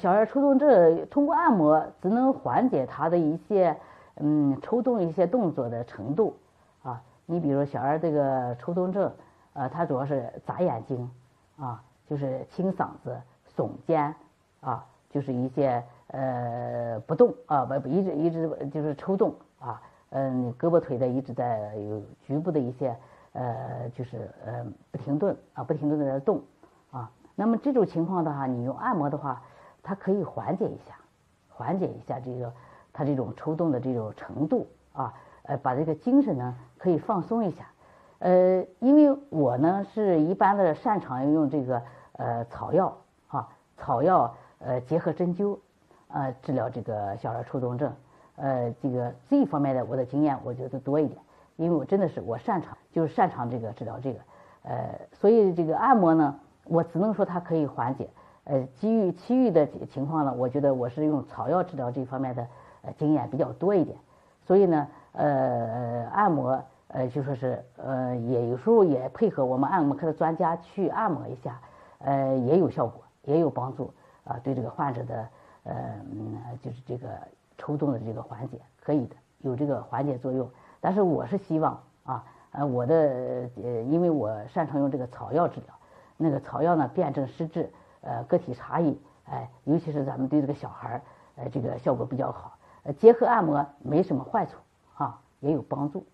小儿抽动症通过按摩只能缓解他的一些嗯抽动一些动作的程度啊。你比如小儿这个抽动症，呃，他主要是眨眼睛啊，就是清嗓子、耸肩啊，就是一些呃不动啊，不不一直一直就是抽动啊，嗯，胳膊腿的一直在有局部的一些呃就是呃不停顿啊，不停顿的在动啊。那么这种情况的话，你用按摩的话，它可以缓解一下，缓解一下这个它这种抽动的这种程度啊。呃，把这个精神呢可以放松一下，呃，因为我呢是一般的擅长用这个呃草药啊，草药呃结合针灸，呃治疗这个小儿抽动症，呃这个这一方面的我的经验我觉得多一点，因为我真的是我擅长就是擅长这个治疗这个，呃所以这个按摩呢，我只能说它可以缓解，呃基于其余的情况呢，我觉得我是用草药治疗这方面的呃经验比较多一点，所以呢。呃，按摩，呃，就说是，呃，也有时候也配合我们按摩科的专家去按摩一下，呃，也有效果，也有帮助，啊，对这个患者的，呃，就是这个抽动的这个缓解，可以的，有这个缓解作用。但是我是希望啊，呃，我的，呃，因为我擅长用这个草药治疗，那个草药呢，辨证施治，呃，个体差异，哎，尤其是咱们对这个小孩儿，呃，这个效果比较好，结合按摩没什么坏处。啊，也有帮助。